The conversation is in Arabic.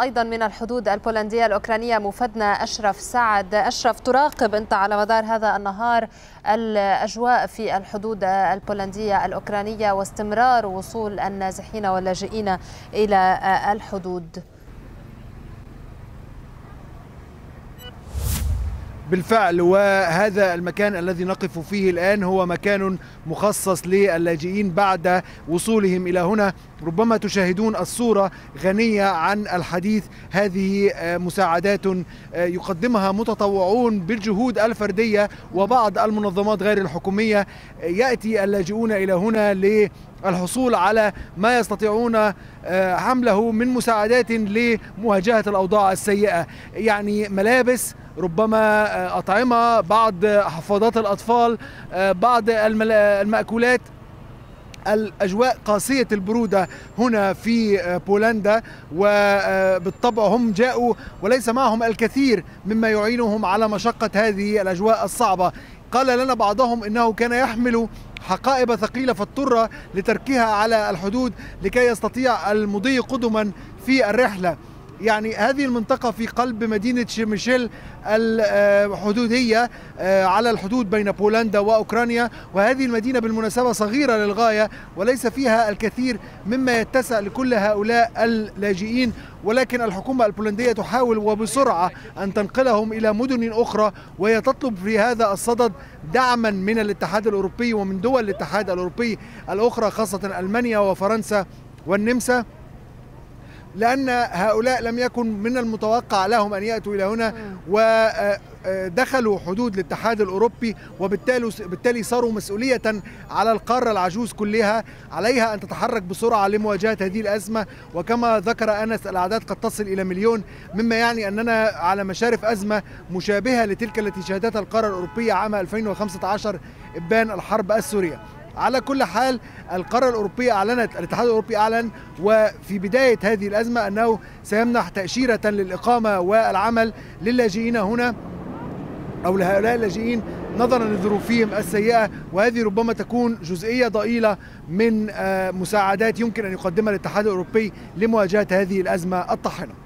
أيضا من الحدود البولندية الأوكرانية مفدنا أشرف سعد. أشرف تراقب أنت على مدار هذا النهار الأجواء في الحدود البولندية الأوكرانية واستمرار وصول النازحين واللاجئين إلى الحدود. بالفعل وهذا المكان الذي نقف فيه الآن هو مكان مخصص للاجئين بعد وصولهم إلى هنا. ربما تشاهدون الصورة غنية عن الحديث. هذه مساعدات يقدمها متطوعون بالجهود الفردية وبعض المنظمات غير الحكومية. يأتي اللاجئون إلى هنا للحصول على ما يستطيعون حمله من مساعدات لمواجهة الأوضاع السيئة. يعني ملابس ربما أطعمة بعض حفاضات الأطفال بعض المأكولات. الأجواء قاسية البرودة هنا في بولندا وبالطبع هم جاءوا وليس معهم الكثير مما يعينهم على مشقة هذه الأجواء الصعبة. قال لنا بعضهم إنه كان يحمل حقائب ثقيلة فاضطر لتركها على الحدود لكي يستطيع المضي قدما في الرحلة. يعني هذه المنطقة في قلب مدينة شيميشيل الحدودية على الحدود بين بولندا وأوكرانيا. وهذه المدينة بالمناسبة صغيرة للغاية وليس فيها الكثير مما يتسع لكل هؤلاء اللاجئين. ولكن الحكومة البولندية تحاول وبسرعة أن تنقلهم إلى مدن أخرى وهي تطلب في هذا الصدد دعما من الاتحاد الأوروبي ومن دول الاتحاد الأوروبي الأخرى خاصة ألمانيا وفرنسا والنمسا. لأن هؤلاء لم يكن من المتوقع لهم أن يأتوا إلى هنا ودخلوا حدود الاتحاد الأوروبي وبالتالي بالتالي صاروا مسؤولية على القارة العجوز كلها عليها أن تتحرك بسرعة لمواجهة هذه الأزمة. وكما ذكر أنس الأعداد قد تصل إلى مليون مما يعني أننا على مشارف أزمة مشابهة لتلك التي شهدتها القارة الأوروبية عام 2015 إبان الحرب السورية. على كل حال القارة الأوروبية أعلنت الاتحاد الأوروبي أعلن وفي بداية هذه الأزمة أنه سيمنح تأشيرة للإقامة والعمل للاجئين هنا أو لهؤلاء اللاجئين نظرا لظروفهم السيئة وهذه ربما تكون جزئية ضئيلة من مساعدات يمكن أن يقدمها الاتحاد الأوروبي لمواجهة هذه الأزمة الطاحنة.